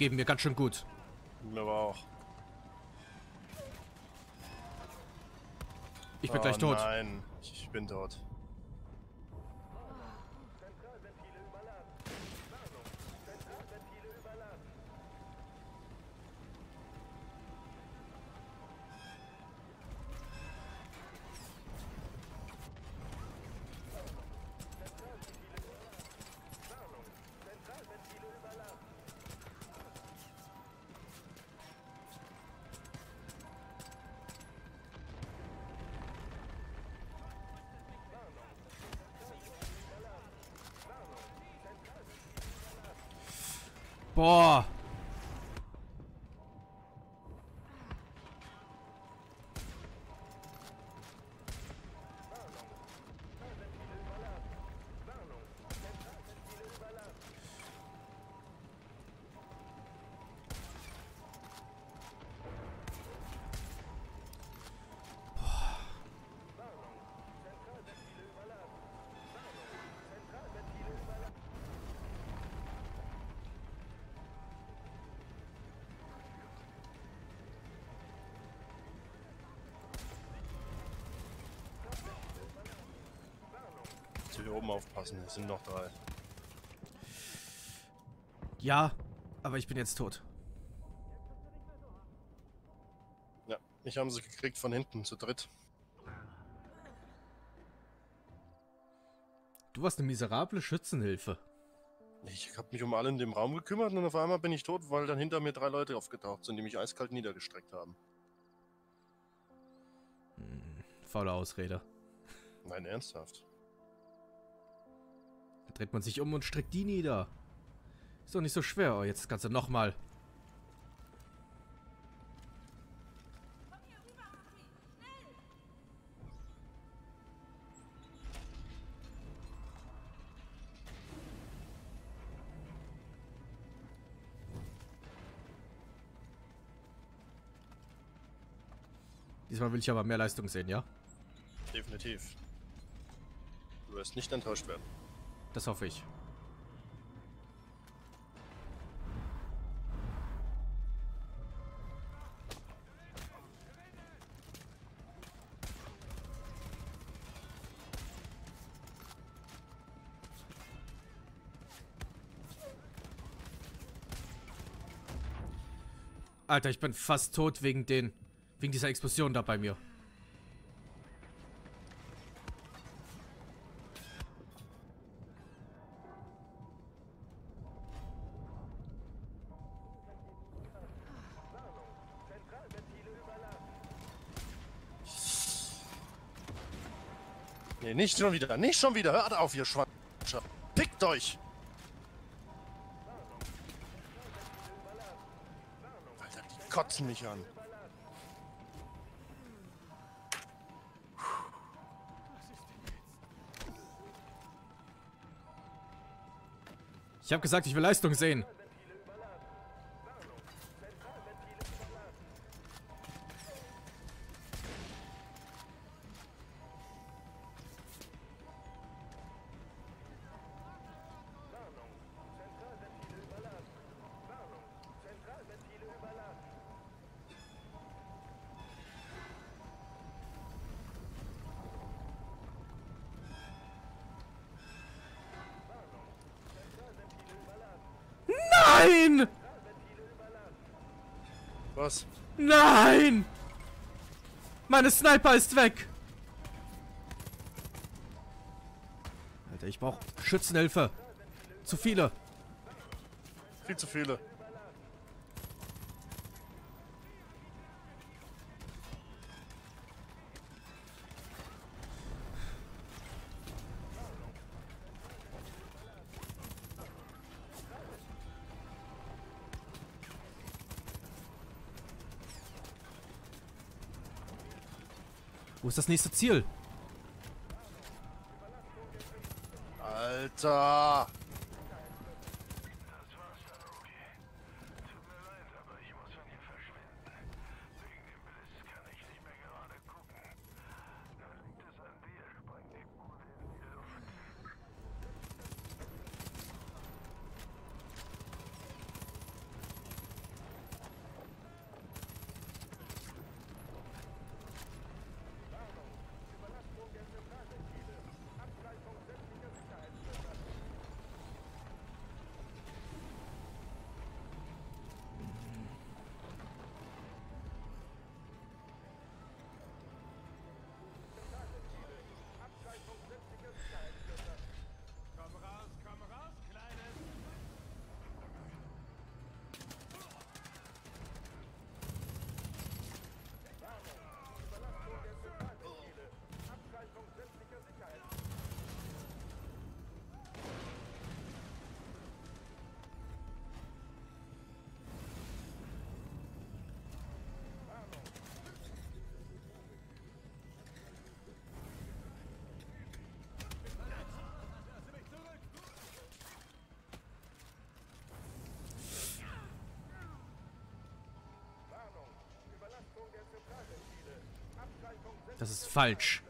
geben mir ganz schön gut. Mir aber auch. Ich bin oh, gleich tot. Nein, ich bin tot. Boah. Hier oben aufpassen, es sind noch drei. Ja, aber ich bin jetzt tot. Ja, mich haben sie gekriegt von hinten, zu dritt. Du warst eine miserable Schützenhilfe. Ich habe mich um alle in dem Raum gekümmert und auf einmal bin ich tot, weil dann hinter mir drei Leute aufgetaucht sind, die mich eiskalt niedergestreckt haben. Faule Ausrede. Nein, ernsthaft. Dreht man sich um und streckt die nieder. Ist doch nicht so schwer. Oh, jetzt das Ganze nochmal. Diesmal will ich aber mehr Leistung sehen, ja? Definitiv. Du wirst nicht enttäuscht werden. Das hoffe ich. Alter, ich bin fast tot wegen den... Wegen dieser Explosion da bei mir. Nee, nicht schon wieder, nicht schon wieder. Hört auf, ihr Schwanz. Pickt euch! Alter, die kotzen mich an. Ich habe gesagt, ich will Leistung sehen. Was? Nein! Meine Sniper ist weg! Alter, ich brauche Schützenhilfe. Zu viele. Viel zu viele. Wo ist das nächste Ziel? Alter! Das ist falsch.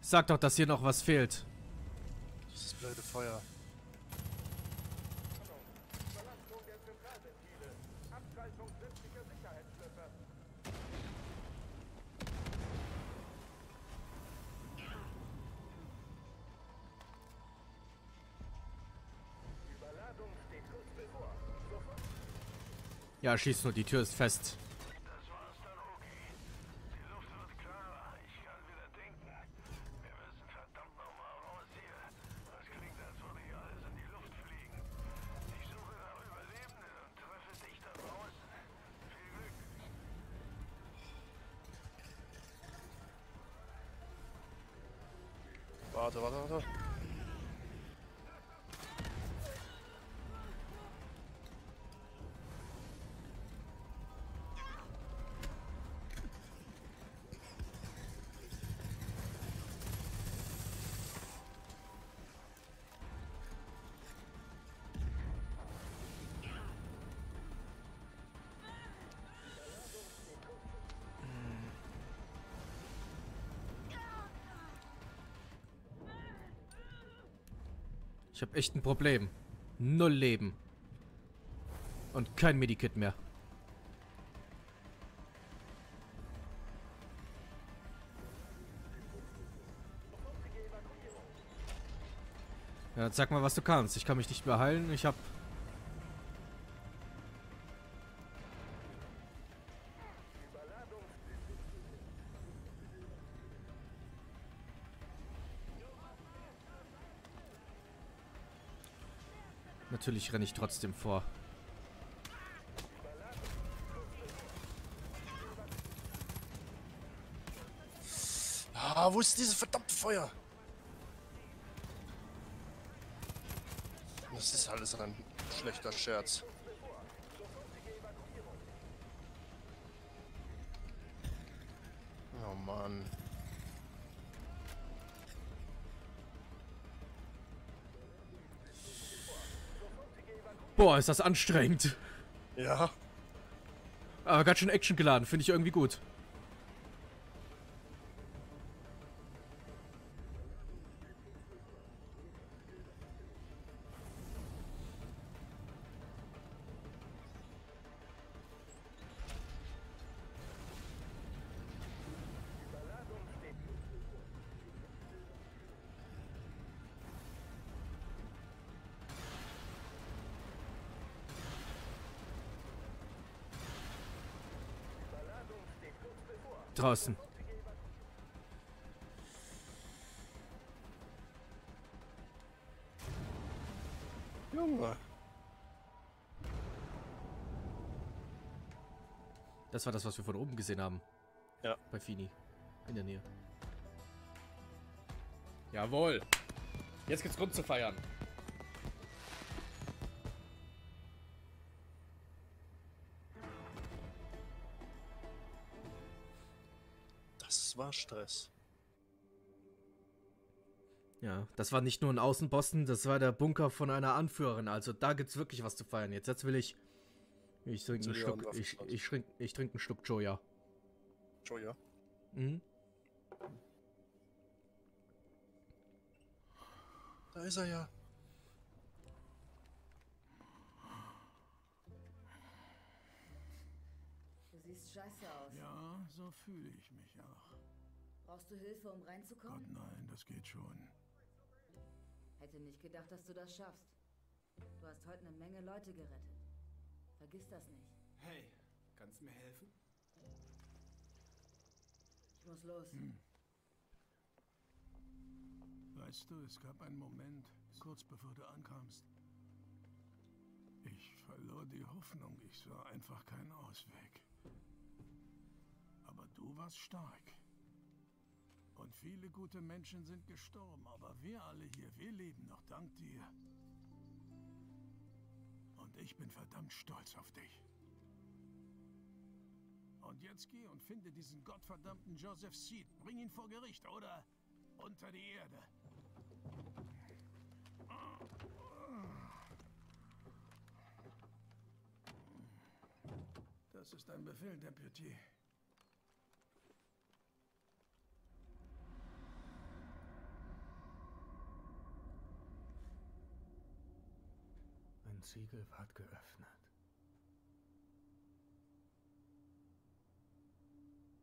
Sag doch, dass hier noch was fehlt. Dieses blöde Feuer. Überlastung der Zentralventile. Abschaltung sämtlicher Sicherheitsschlösser. Ja, schieß nur, die Tür ist fest. Das war's dann, Ich habe echt ein Problem. Null Leben. Und kein Medikit mehr. Ja, sag mal, was du kannst. Ich kann mich nicht mehr heilen. Ich hab... Natürlich renne ich trotzdem vor. Ah, wo ist dieses verdammte Feuer? Das ist alles ein schlechter Scherz. Oh Mann. Boah, ist das anstrengend. Ja, Aber ganz schön Action geladen. Finde ich irgendwie gut. Draußen. Junge. Das war das, was wir von oben gesehen haben. Ja. Bei Fini. In der Nähe. Jawohl. Jetzt gibt's Grund zu feiern. Stress. Ja, das war nicht nur ein Außenposten, das war der Bunker von einer Anführerin. Also da gibt's wirklich was zu feiern. Jetzt, jetzt will ich. Ich trinke einen Schluck. Ich, ich, trink, ich trinke einen Schluck Joya. Ja. Mhm. Da ist er ja. Du siehst scheiße aus. Ja, so fühle ich mich auch. Brauchst du Hilfe, um Gott reinzukommen? nein, das geht schon. Hätte nicht gedacht, dass du das schaffst. Du hast heute eine Menge Leute gerettet. Vergiss das nicht. Hey, kannst du mir helfen? Ich muss los. Weißt du, es gab einen Moment, kurz bevor du ankamst. Ich verlor die Hoffnung, ich sah einfach keinen Ausweg. Aber du warst stark. Und viele gute Menschen sind gestorben, aber wir alle hier, wir leben noch dank dir. Und ich bin verdammt stolz auf dich. Und jetzt geh und finde diesen gottverdammten Joseph Seed. Bring ihn vor Gericht oder unter die Erde. Das ist ein Befehl, Deputy. Ein Siegel ward geöffnet.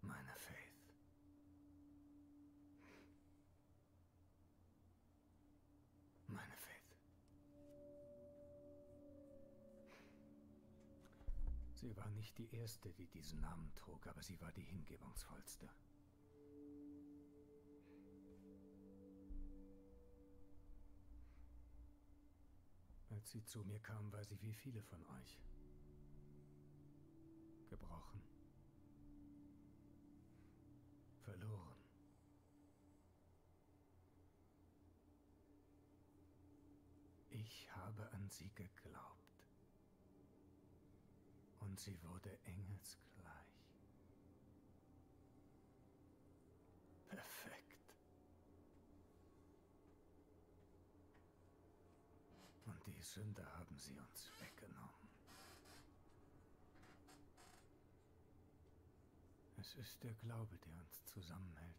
Meine Faith. Meine Faith. Sie war nicht die erste, die diesen Namen trug, aber sie war die hingebungsvollste. Als sie zu mir kam, war sie wie viele von euch. Gebrochen. Verloren. Ich habe an sie geglaubt. Und sie wurde engelsgleich. Perfekt. Und die Sünder haben sie uns weggenommen. Es ist der Glaube, der uns zusammenhält.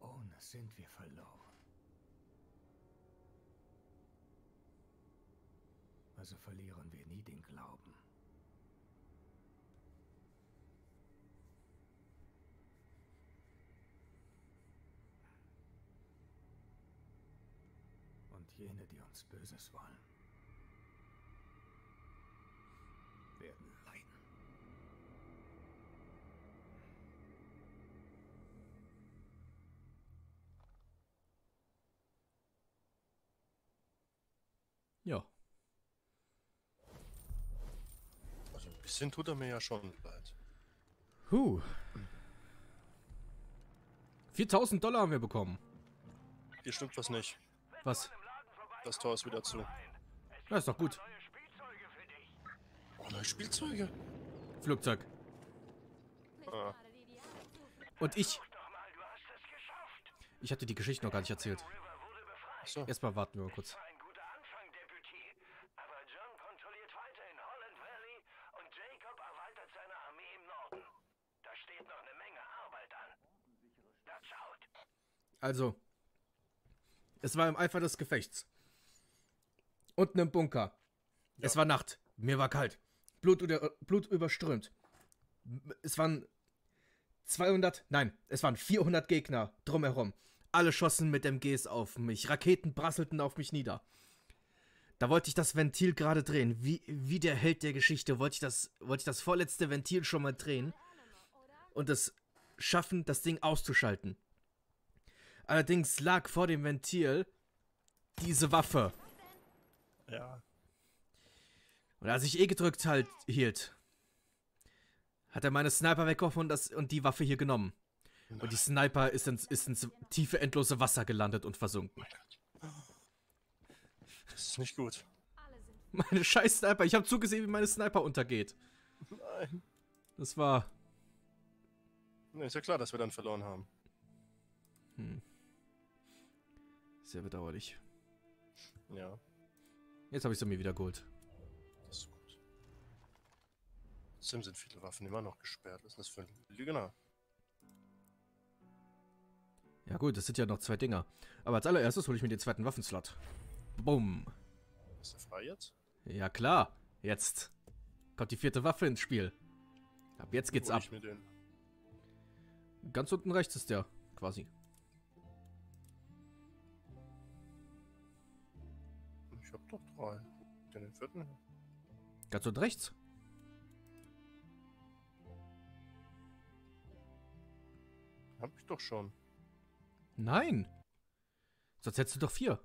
Ohne sind wir verloren. Also verlieren wir nie den Glauben. Jene, die uns Böses wollen, werden leiden. Ja. Also ein bisschen tut er mir ja schon leid. Huh. 4000 Dollar haben wir bekommen. Hier stimmt was nicht. Was? Das Tor ist wieder zu. Ja, ist doch gut. Oh, neue Spielzeuge. Flugzeug. Ah, Und ich. Ich hatte die Geschichte noch gar nicht erzählt. So. Erstmal warten wir mal kurz. Das. Das. Also. Es war im Eifer des Gefechts. Unten im Bunker. Es war Nacht. Mir war kalt. Blut, Blut überströmt. Es waren 200, nein, es waren 400 Gegner drumherum. Alle schossen mit MGs auf mich. Raketen prasselten auf mich nieder. Da wollte ich das Ventil gerade drehen. Wie, wie der Held der Geschichte wollte ich, das, wollte ich das vorletzte Ventil schon mal drehen und es schaffen, das Ding auszuschalten. Allerdings lag vor dem Ventil diese Waffe. Ja. Und als ich eh gedrückt halt hielt, hat er meine Sniper weggeworfen und, das, und die Waffe hier genommen. Und die Sniper ist ins, ist ins tiefe, endlose Wasser gelandet und versunken. Das ist nicht gut. Meine scheiß Sniper, ich habe zugesehen, wie meine Sniper untergeht. Nein. Das war. Ne, ist ja klar, dass wir dann verloren haben. Sehr bedauerlich. Ja, Jetzt habe ich sie mir wieder geholt. das ist gut. Trotzdem sind viele Waffen immer noch gesperrt. Was ist das für ein Lügner? Ja gut, das sind ja noch zwei Dinger. Aber als allererstes hole ich mir den zweiten Waffenslot. Bumm. Ist der frei jetzt? Ja klar, jetzt kommt die vierte Waffe ins Spiel. Ab jetzt geht's ab. Ganz unten rechts ist der, quasi. Hab doch drei. Den, den vierten? Ganz unten rechts. Hab ich doch schon. Nein. Sonst hättest du doch vier.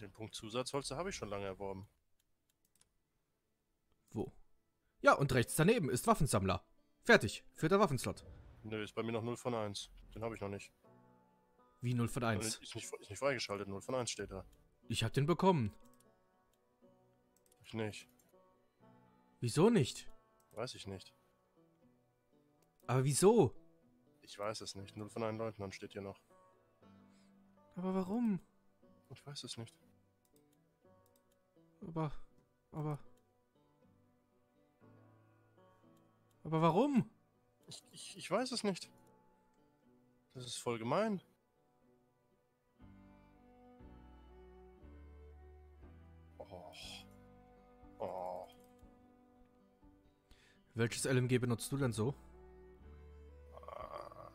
Den Punkt Zusatzholster habe ich schon lange erworben. Wo? Ja, und rechts daneben ist Waffensammler. Fertig. Vierter Waffenslot. Nö, ist bei mir noch 0 von 1. Den habe ich noch nicht. Wie 0 von 1. Ist nicht, ist nicht freigeschaltet, 0 von 1 steht da. Ich hab den bekommen. Ich nicht. Wieso nicht? Weiß ich nicht. Aber wieso? Ich weiß es nicht. 0 von 1 Leutnant steht hier noch. Aber warum? Ich weiß es nicht. Aber, aber. Aber warum? Ich, ich, ich weiß es nicht. Das ist voll gemein. Oh. Welches LMG benutzt du denn so? Ah.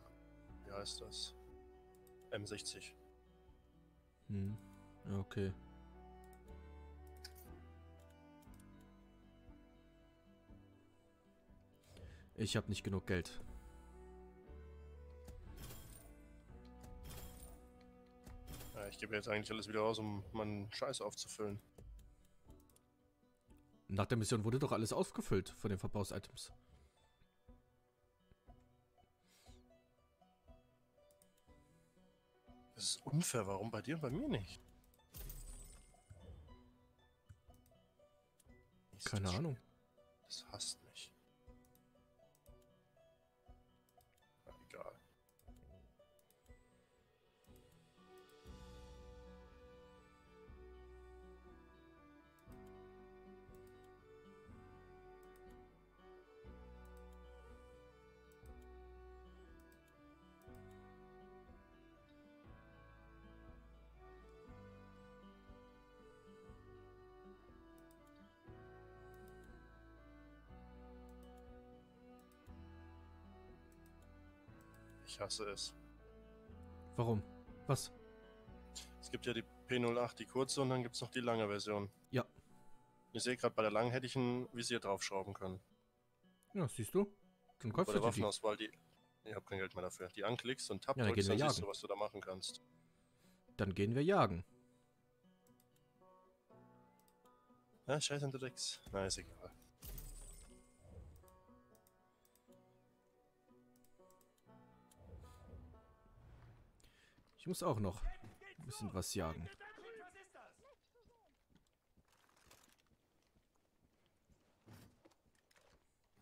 Wie heißt das? M60. Hm. Okay. Ich habe nicht genug Geld. Ja, ich gebe jetzt eigentlich alles wieder raus, um meinen Scheiß aufzufüllen. Nach der Mission wurde doch alles aufgefüllt von den Verbrauchsitems. Das ist unfair. Warum bei dir und bei mir nicht? Keine Ahnung. Das hasst mich. Ich hasse es. Warum? Was? Es gibt ja die P08, die kurze, und dann gibt es noch die lange Version. Ja. Ich sehe gerade, bei der langen hätte ich ein Visier draufschrauben können. Ja, siehst du? Dann Bei kaufst der du dir die. Waffenauswahl, die. Ich habe kein Geld mehr dafür. Die anklickst und Tab Ja, dann drückst, gehen dann wir siehst du, jagen. was du da machen kannst. Dann gehen wir jagen. Ja, scheiß unterwegs. Na, ist egal. Ich muss auch noch ein bisschen was jagen.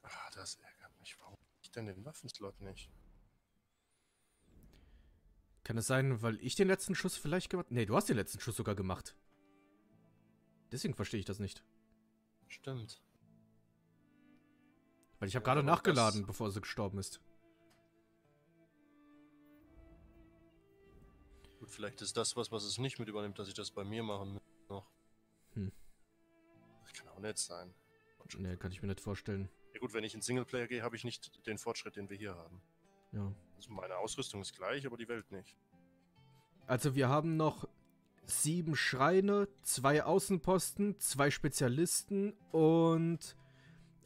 Ah, das ärgert mich. Warum ich denn den Waffenslot nicht? Kann es sein, weil ich den letzten Schuss vielleicht gemacht... Nee, du hast den letzten Schuss sogar gemacht. Deswegen verstehe ich das nicht. Stimmt. Weil ich habe Ja, gerade nachgeladen, bevor sie gestorben ist. Vielleicht ist das was, was es nicht mit übernimmt, dass ich das bei mir machen muss noch. Hm. Das kann auch nett sein. Nee, kann ich mir nicht vorstellen. Ja gut, wenn ich in Singleplayer gehe, habe ich nicht den Fortschritt, den wir hier haben. Ja. Also meine Ausrüstung ist gleich, aber die Welt nicht. Also wir haben noch sieben Schreine, zwei Außenposten, zwei Spezialisten und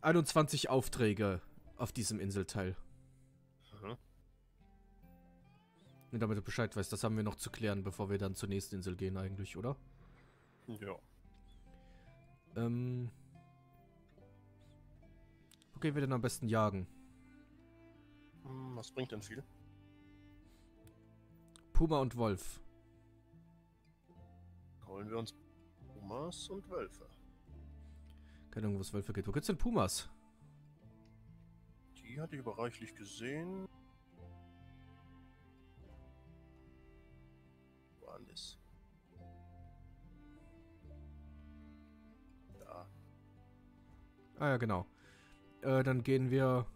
21 Aufträge auf diesem Inselteil. Nur damit du Bescheid weißt, das haben wir noch zu klären, bevor wir dann zur nächsten Insel gehen eigentlich, oder? Ja. Ähm. Wo gehen wir denn am besten jagen? Hm, Was bringt denn viel? Puma und Wolf. Holen wir uns Pumas und Wölfe. Keine Ahnung, wo es Wölfe geht. Wo gibt's denn Pumas? Die hatte ich aber reichlich gesehen. Das? Da. Ah ja, genau. Äh, dann gehen wir